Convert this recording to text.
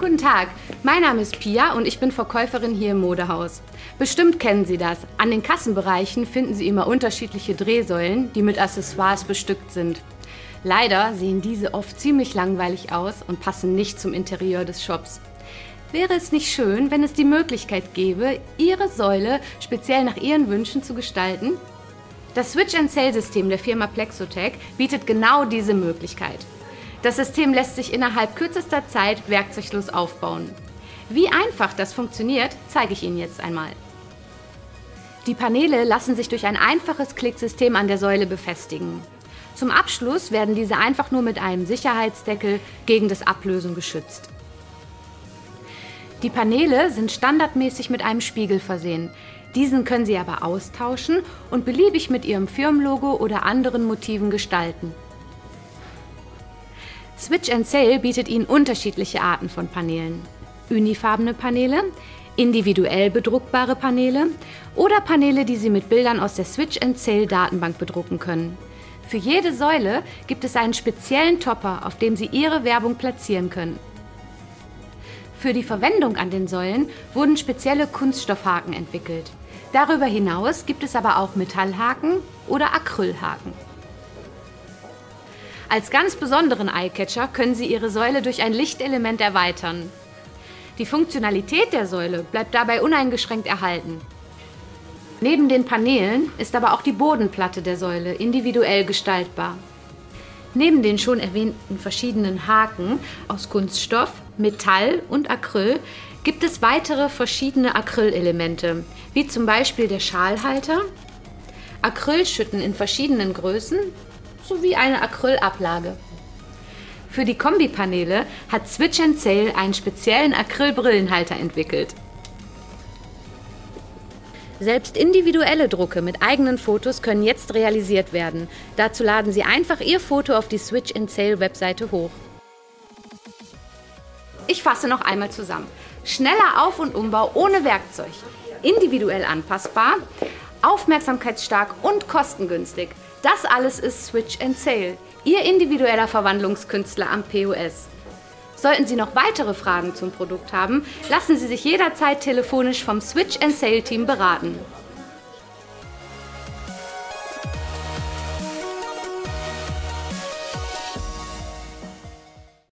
Guten Tag, mein Name ist Pia und ich bin Verkäuferin hier im Modehaus. Bestimmt kennen Sie das. An den Kassenbereichen finden Sie immer unterschiedliche Drehsäulen, die mit Accessoires bestückt sind. Leider sehen diese oft ziemlich langweilig aus und passen nicht zum Interieur des Shops. Wäre es nicht schön, wenn es die Möglichkeit gäbe, Ihre Säule speziell nach Ihren Wünschen zu gestalten? Das Switch-and-Sale-System der Firma Plexotech bietet genau diese Möglichkeit. Das System lässt sich innerhalb kürzester Zeit werkzeuglos aufbauen. Wie einfach das funktioniert, zeige ich Ihnen jetzt einmal. Die Paneele lassen sich durch ein einfaches Klicksystem an der Säule befestigen. Zum Abschluss werden diese einfach nur mit einem Sicherheitsdeckel gegen das Ablösen geschützt. Die Paneele sind standardmäßig mit einem Spiegel versehen. Diesen können Sie aber austauschen und beliebig mit Ihrem Firmenlogo oder anderen Motiven gestalten. Switch Sale bietet Ihnen unterschiedliche Arten von Paneelen. Unifarbene Paneele, individuell bedruckbare Paneele oder Paneele, die Sie mit Bildern aus der Switch Sale Datenbank bedrucken können. Für jede Säule gibt es einen speziellen Topper, auf dem Sie Ihre Werbung platzieren können. Für die Verwendung an den Säulen wurden spezielle Kunststoffhaken entwickelt. Darüber hinaus gibt es aber auch Metallhaken oder Acrylhaken. Als ganz besonderen Eyecatcher können Sie Ihre Säule durch ein Lichtelement erweitern. Die Funktionalität der Säule bleibt dabei uneingeschränkt erhalten. Neben den Paneelen ist aber auch die Bodenplatte der Säule individuell gestaltbar. Neben den schon erwähnten verschiedenen Haken aus Kunststoff, Metall und Acryl gibt es weitere verschiedene Acrylelemente, wie zum Beispiel der Schalhalter, Acrylschütten in verschiedenen Größen sowie eine Acrylablage. Für die Kombipaneele hat Switch Sale einen speziellen Acrylbrillenhalter entwickelt. Selbst individuelle Drucke mit eigenen Fotos können jetzt realisiert werden. Dazu laden Sie einfach Ihr Foto auf die Switch Sale Webseite hoch. Ich fasse noch einmal zusammen. Schneller Auf- und Umbau ohne Werkzeug. Individuell anpassbar, aufmerksamkeitsstark und kostengünstig. Das alles ist Switch Sale, Ihr individueller Verwandlungskünstler am POS. Sollten Sie noch weitere Fragen zum Produkt haben, lassen Sie sich jederzeit telefonisch vom Switch Sale Team beraten.